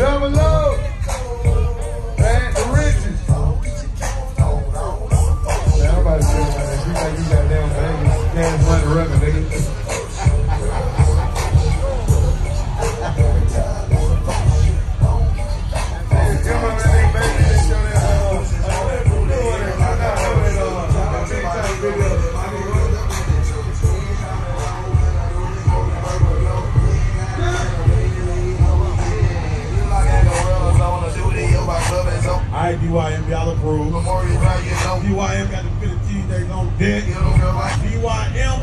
Double love. Man, the riches. Man, I'm about to you, you you got nigga. All right, DYM, y'all approved. DYM got to put the cheese days on deck. DYM